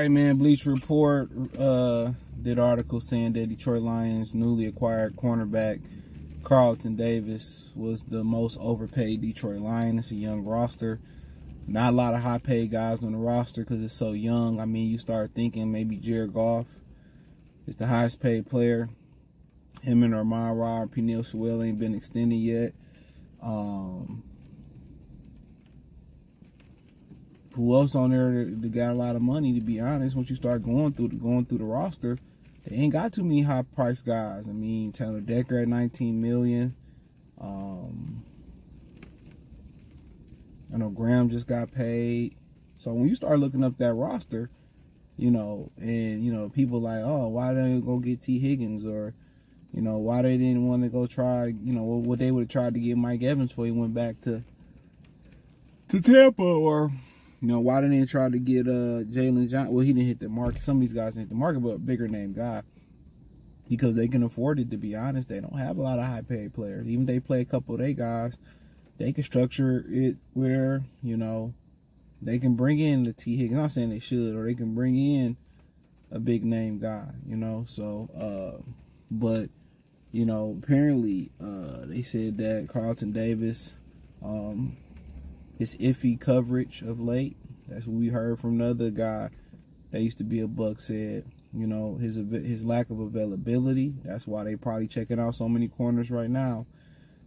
right, man. Bleacher Report uh, did article saying that Detroit Lions newly acquired cornerback Carlton Davis was the most overpaid Detroit Lion. It's a young roster. Not a lot of high paid guys on the roster because it's so young. I mean, you start thinking maybe Jared Goff is the highest paid player. Him and Amon Ra, Penei Sewell ain't been extended yet. Um, who else on there that, got a lot of money? To be honest, once you start going through the, going through the roster, they ain't got too many high price guys. I mean, Taylor Decker at 19 million. Um, I know Graham just got paid. So when you start looking up that roster, you know, and you know, people like, oh, why didn't go get Tee Higgins or, you know, why they didn't want to go try, you know, what they would have tried to get Mike Evans for he went back to to Tampa or you know, why didn't they try to get uh Jaylon John? Well, he didn't hit the market. Some of these guys didn't hit the market, but a bigger name guy. Because they can afford it, to be honest. They don't have a lot of high paid players. Even they play a couple of their guys, they can structure it where, you know, they can bring in the Tee Higgins. I'm not saying they should, or they can bring in a big name guy, you know. So, uh, but, you know, apparently uh, they said that Carlton Davis um, his iffy coverage of late. That's what we heard from another guy that used to be a buck said. You know his his lack of availability. That's why they probably checking out so many corners right now.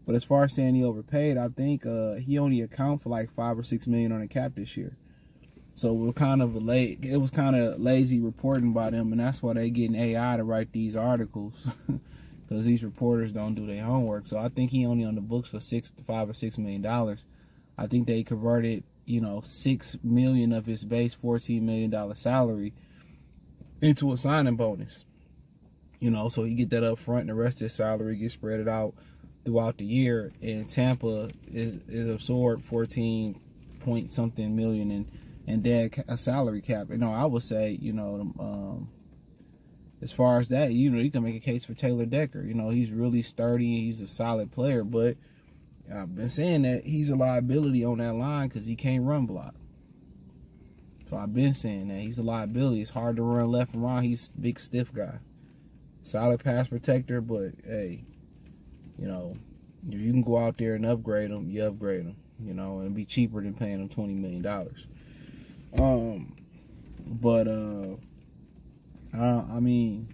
But as far as saying he overpaid, I think uh, he only account for like five or six million on the cap this year. So we're kind of late. It was kind of lazy reporting by them, and that's why they getting AI to write these articles because these reporters don't do their homework. So I think he only on the books for six, five or six million dollars. I think they converted, you know, six million of his base fourteen million dollar salary into a signing bonus. You know, so you get that up front and the rest of his salary gets spread out throughout the year. And Tampa is is absorbed fourteen point something million in and dead a salary cap. You know, I would say, you know, um, as far as that, you know, you can make a case for Taylor Decker. You know, he's really sturdy. He's a solid player, but I've been saying that he's a liability on that line because he can't run block. So I've been saying that he's a liability. It's hard to run left and right. He's a big stiff guy. Solid pass protector, but hey, you know, if you can go out there and upgrade him, you upgrade him. You know, and be cheaper than paying him twenty million dollars. Um, but uh, uh, I mean,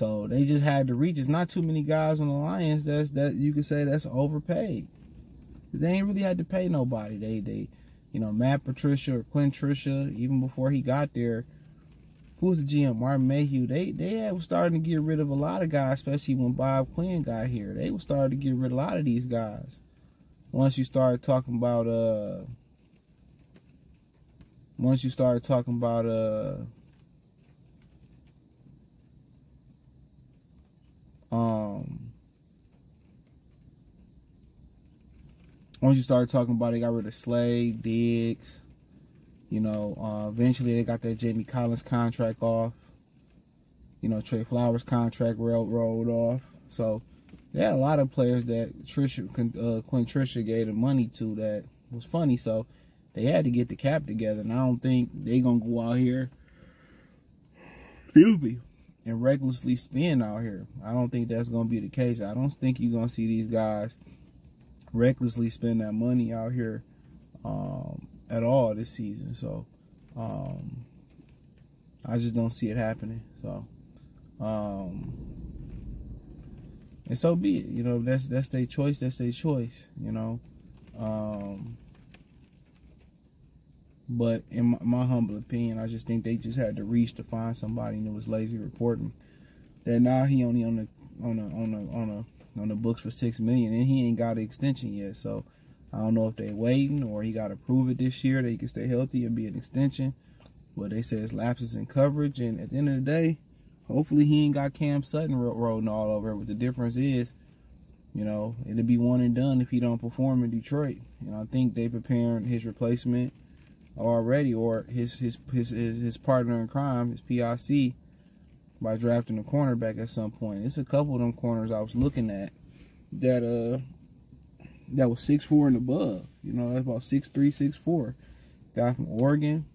so they just had to reach. It's not too many guys on the Lions that's that you could say that's overpaid. Cause they ain't really had to pay nobody. They they, you know, Matt Patricia or Clint Tricia, even before he got there, who was the GM? Martin Mayhew. They they were starting to get rid of a lot of guys, especially when Bob Quinn got here. They were starting to get rid of a lot of these guys. Once you started talking about uh once you started talking about uh Um, once you start talking about it, got rid of Slay, Diggs. You know, uh, eventually they got that Jamie Collins contract off. You know, Trey Flowers contract rolled, rolled off. So, yeah, a lot of players that Trisha, uh, Quinn Trisha gave the money to that was funny. So, they had to get the cap together. And I don't think they going to go out here. Excuse me and recklessly spend out here. I don't think that's going to be the case. I don't think you're going to see these guys recklessly spend that money out here um, at all this season. So um, I just don't see it happening. So um, and so be it. You know, that's that's their choice. That's their choice. You know. Um, but in my, my, humble opinion, I just think they just had to reach to find somebody and it was lazy reporting. That now he only on the on the on the on the on the books for six million and he ain't got an extension yet. So I don't know if they waiting or he got to prove it this year that he can stay healthy and be an extension. But they say it's lapses in coverage, and at the end of the day, hopefully he ain't got Cam Sutton rolling all over. But the difference is, you know, it'll be one and done if he don't perform in Detroit. And I think they preparing his replacement already, or his his his his, his partner in crime, his PIC, by drafting a cornerback at some point. It's a couple of them corners I was looking at that uh that was six four and above. You know, that's about six three, six four. Guy from Oregon.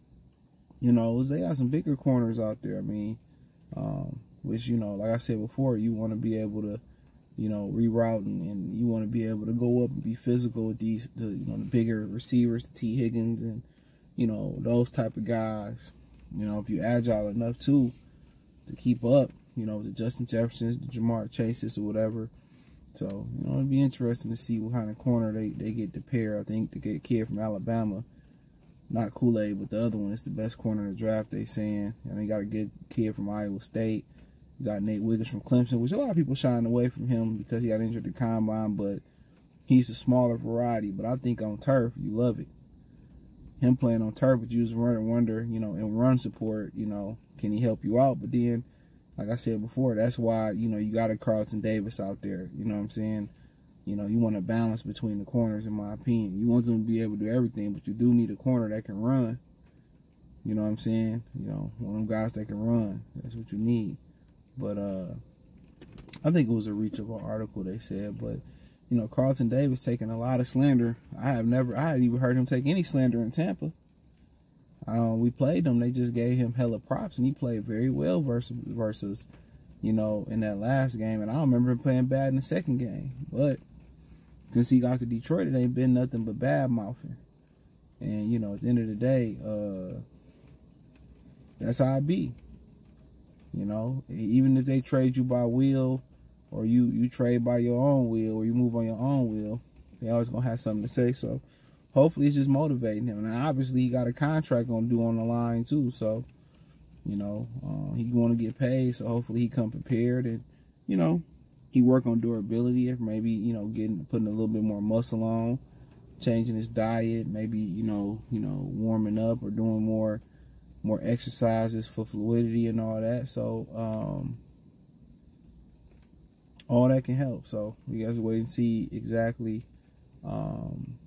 you know, they got some bigger corners out there. I mean, um, which you know, like I said before, you want to be able to, you know, reroute and, and you want to be able to go up and be physical with these, the you know, the bigger receivers, the Tee Higgins, and you know those type of guys. You know, if you're agile enough too to keep up, you know, the Justin Jeffersons, the Ja'Marr Chases, or whatever. So you know, it'd be interesting to see what kind of corner they they get to pair. I think the kid from Alabama not Kool Aid, but the other one is the best corner in the draft. They saying, and they got a good kid from Iowa State. You got Nate Wiggins from Clemson, which a lot of people shying away from him because he got injured at combine, but he's a smaller variety. But I think on turf, you love it. Him playing on turf, but you just run and wonder, you know, in run support, you know, can he help you out? But then, like I said before, that's why you know you got a Carlton Davis out there. You know what I'm saying? You know, you want a balance between the corners, in my opinion. You want them to be able to do everything, but you do need a corner that can run. You know what I'm saying? You know, one of them guys that can run. That's what you need. But uh I think it was a reachable article they said, but you know, Carlton Davis taking a lot of slander. I have never, I hadn't even heard him take any slander in Tampa. Uh, we played them. They just gave him hella props, and he played very well versus versus, you know, in that last game. And I don't remember him playing bad in the second game. But since he got to Detroit, it ain't been nothing but bad mouthing. And you know, at the end of the day, uh, that's how I be. You know, even if they trade you by wheel, or you you trade by your own wheel, or you move on your own wheel, they always gonna have something to say. So, hopefully, it's just motivating him. And obviously, he got a contract gonna do on the line too. So, you know, uh, he want to get paid. So hopefully, he come prepared and, you know, he work on durability, maybe you know getting putting a little bit more muscle on, changing his diet, maybe you know you know warming up or doing more more exercises for fluidity and all that. So um, all that can help. So you guys wait and see exactly. Um,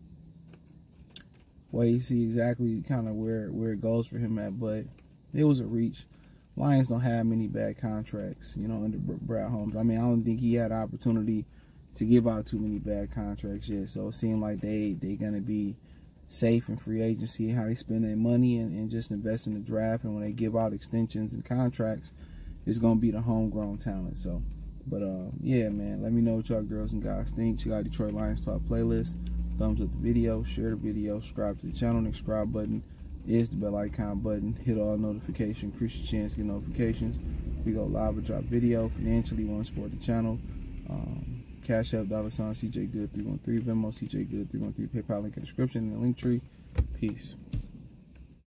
wait and see exactly kind of where where it goes for him at, but it was a reach. Lions don't have many bad contracts, you know, under Brad Holmes. I mean, I don't think he had opportunity to give out too many bad contracts yet. So it seemed like they they gonna be safe in free agency, how they spend their money and, and just invest in the draft. And when they give out extensions and contracts, it's gonna be the homegrown talent. So, but uh, yeah, man, let me know what y'all girls and guys think. Check out Detroit Lions Talk playlist. Thumbs up the video, share the video, subscribe to the channel, subscribe button is the bell icon button. Hit all notifications, increase your chance to get notifications. We go live or drop video. Financially, want to support the channel. Um, Cash App, dollar sign, CJ Good 313, Venmo, CJ Good 313, PayPal link in the description and the Linktree. Peace.